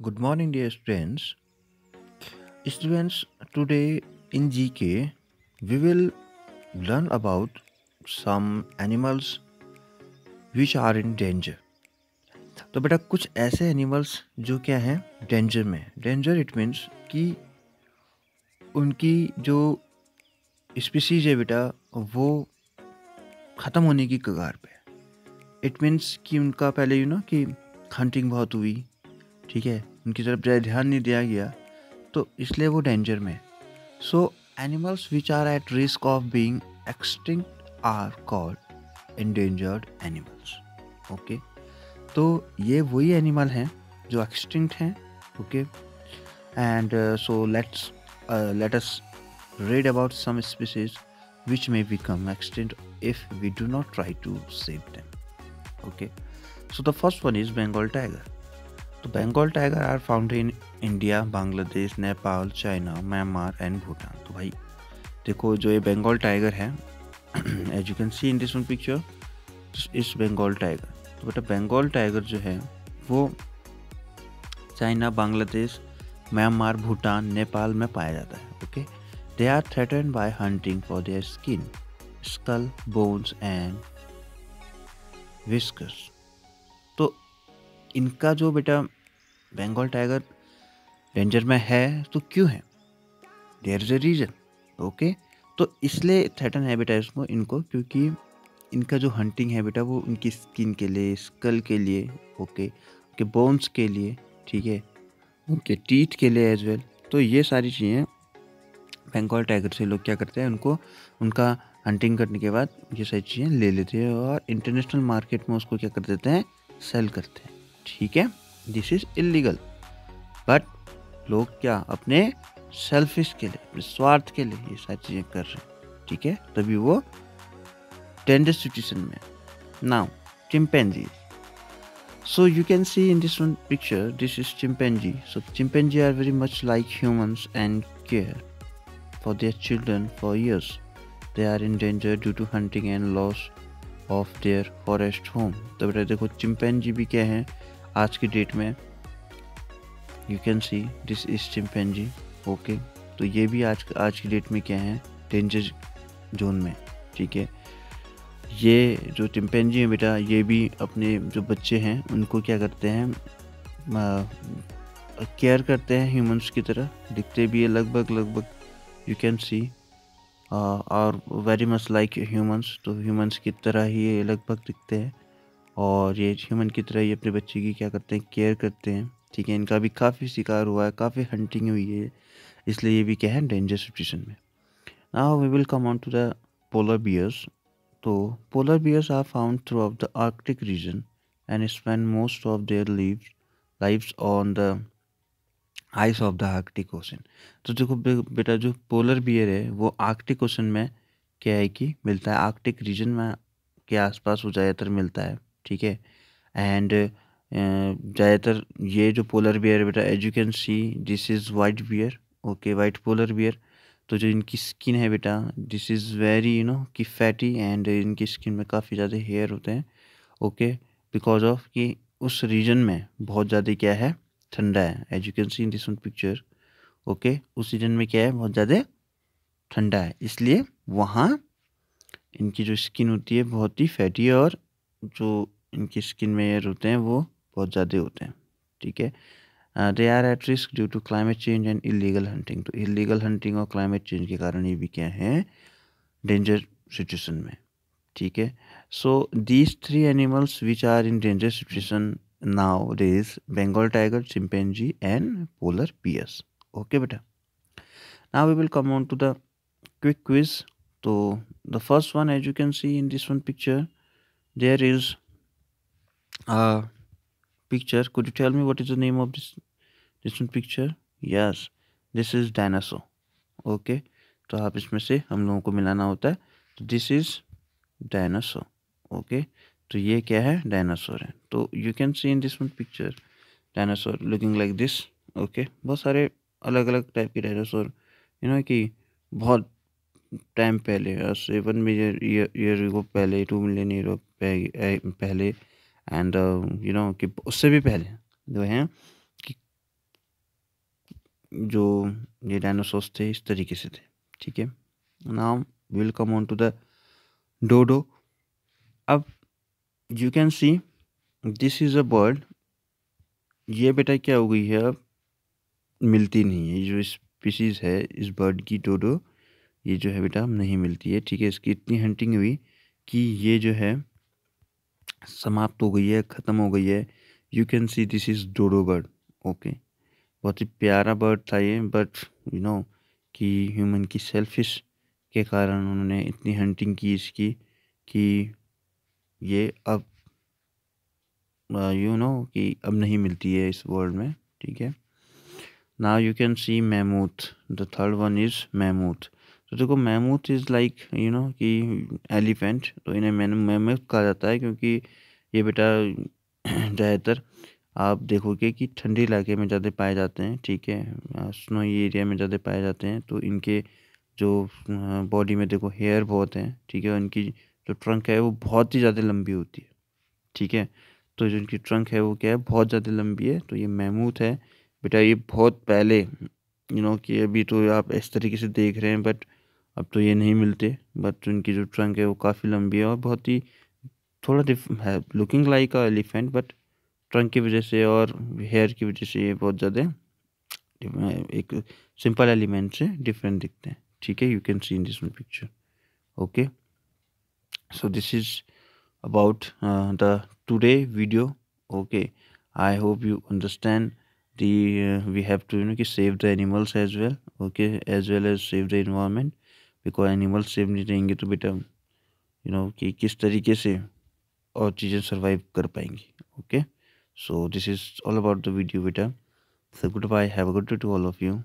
Good morning dear students students today in G K we will learn about some animals which are in danger तो बेटा, कुछ ऐसे animals जो क्या हैं? डेंजर में। डेंजर इट मीन्स कि उनकी जो स्पीसीज है बेटा, वो ख़त्म होने की कगार पे इट मीन्स कि उनका पहले यू you नो कि हंटिंग बहुत हुई। ठीक है? उनकी तरफ़ ज़्यादा ध्यान नहीं दिया गया। तो इसलिए वो डेंजर में। So animals which are at risk of being extinct are called endangered animals okay तो ये वही एनिमल हैं जो एक्सटिंक्ट हैं okay and so let's let us read about some species which may become extinct if we do not try to save them. Okay? So, the first one is tiger. तो Bengal tiger are found in India, Bangladesh, Nepal, China, Myanmar and Bhutan. तो भाई, देखो, जो ये Bengal tiger है as you can see in this one picture इस Bengal tiger. तो बेटा, बंगाल टाइगर जो है, वो चाइना, बांग्लादेश, म्यांमार, भूटान, नेपाल में पाया जाता है, okay? They are threaten by hunting for their skin skull bones and whiskers तो इनका जो बेटा बंगाल टाइगर डेंजर में है तो क्यों है? There is a reason okay तो इसलिए थ्रेटन हैबिट है इसको इनको, क्योंकि इनका जो हंटिंग हैबिट है वो उनकी स्किन के लिए स्कल के लिए ओके उनके बोन्स के लिए, ठीक है? उनके टीथ के लिए एज वेल तो ये सारी चीज़ें बंगाल टाइगर से लोग क्या करते हैं? उनको, उनका हंटिंग करने के बाद ये सारी चीज़ें ले लेते हैं और इंटरनेशनल मार्केट में उसको क्या कर देते हैं? सेल करते हैं, ठीक है? दिस इज़ इलीगल बट लोग क्या अपने सेल्फिश के लिए, अपने स्वार्थ के लिए ये सारी चीज़ें कर रहे हैं? ठीक है? तभी वो टेंडर सिचुएशन में now chimpanzee so you can see in this one picture this is chimpanzee so chimpanzee are very much like humans and care for their children for years they are in danger due to hunting and loss of their forest home तो बेटा देखो chimpanzee भी क्या है? आज की date में you can see this is chimpanzee okay तो ये भी आज आज की डेट में क्या है? डेंजर जोन में, ठीक है? ये जो चिंपैंजी है बेटा, ये भी अपने जो बच्चे हैं, उनको क्या करते हैं? केयर करते हैं ह्यूमंस की तरह, दिखते भी है लगभग लगभग यू कैन सी और वेरी मच लाइक ह्यूमंस तो ह्यूमंस की तरह ही ये लगभग दिखते हैं। और ये ह्यूमन की तरह ही अपने बच्चे की क्या करते हैं केयर करते हैं, ठीक है? इनका भी काफ़ी शिकार हुआ है, काफ़ी हंटिंग हुई है, इसलिए ये भी क्या है डेंजर सिचुएशन में। Now we will come on to the polar bears तो polar bears are found throughout the Arctic region and spend most of their leaves lives on the ice of the Arctic ocean तो देखो बेटा जो polar beer है, वो Arctic ocean में क्या है कि मिलता है आर्कटिक रीजन में के आसपास वो ज़्यादातर मिलता है। ठीक है? एंड ज़्यादातर ये जो पोलर बियर बेटा as you can see this is white bear okay white polar bear तो जो इनकी स्किन है बेटा this is very you know कि फैटी एंड इनकी स्किन में काफ़ी ज़्यादा हेयर होते हैं ओके बिकॉज़ ऑफ़ कि उस रीजन में बहुत ज़्यादा क्या है? ठंडा है as you can see in this one picture okay उस रीजन में क्या है? बहुत ज़्यादा ठंडा है, इसलिए वहाँ इनकी जो स्किन होती है बहुत ही फैटी है और जो इनकी स्किन में एयर होते हैं, वो बहुत ज़्यादा होते हैं, ठीक है? They are at risk due to climate change and illegal hunting तो इलीगल हंटिंग और क्लाइमेट चेंज के कारण ये भी क्या है? डेंजर सिचुएशन में, ठीक है? So these three animals which are in danger situation now is Bengal tiger chimpanzee and polar bears okay बेटा? Now we will come on to the quick quiz तो the first one as you can see in this one picture there is a picture, could you tell me what is the name of this this one picture? Yes, this is dinosaur. Okay तो आप इसमें से हम लोगों को मिलाना होता है। तो दिस इज़ डायनासोर ओके तो ये क्या है? डायनासोर है। तो you can see in this one picture dinosaur looking like this okay बहुत सारे अलग अलग टाइप के डायनासोर यू नो कि बहुत टाइम पहले सेवन मिलियन ईयर को पहले टू मिलियन ईयर पहले एंड यू नो कि उससे भी पहले जो हैं कि जो ये डायनासोर्स थे, इस तरीके से थे, ठीक है? Now will come on to the dodo अब you can see this is a bird ये बेटा क्या हो गई है अब? मिलती नहीं है। जो स्पीसीज़ है, इस बर्ड की डोडो ये जो है बेटा, नहीं मिलती है, ठीक है? इसकी इतनी हंटिंग हुई कि ये जो है समाप्त हो गई है, ख़त्म हो गई है। You can see this is dodo bird okay बहुत ही प्यारा बर्ड था ये बट यू नो कि ह्यूमन की सेल्फिश के कारण उन्होंने इतनी हंटिंग की इसकी कि ये अब यू नो कि अब नहीं मिलती है इस वर्ल्ड में, ठीक है? Now you can see mammoth the third one is mammoth तो देखो, mammoth is like you know कि एलिफेंट तो इन्हें मैन, मैमूथ कहा जाता है क्योंकि ये बेटा ज़्यादातर आप देखोगे कि ठंडे इलाके में ज़्यादा पाए जाते हैं, ठीक है? स्नो एरिया में ज़्यादा पाए जाते हैं तो इनके जो बॉडी में देखो हेयर बहुत हैं, ठीक है? इनकी जो ट्रंक है वो बहुत ही ज़्यादा लंबी होती है, ठीक है? तो जो इनकी ट्रंक है वो क्या है? बहुत ज़्यादा लंबी है तो ये महमूद है। बेटा ये बहुत पहले यू नो कि अभी तो आप इस तरीके से देख रहे हैं बट अब तो ये नहीं मिलते बट उनकी जो ट्रंक है वो काफ़ी लंबी है और बहुत ही थोड़ा डिफ है लुकिंग लाइक का एलिफेंट बट ट्रंक की वजह से और हेयर की वजह से ये बहुत ज़्यादा एक सिंपल एलिमेंट से डिफरेंट दिखते हैं। ठीक है you can see in this one picture okay so this is about the today video okay I hope you understand the we have to you know कि save the animals as well okay as well as save the environment because animals same नहीं रहेंगे तो बेटा you know कि किस तरीके से और चीज़ें सर्वाइव कर पाएँगी okay so this is all about the video बेटा. So goodbye have a good to all of you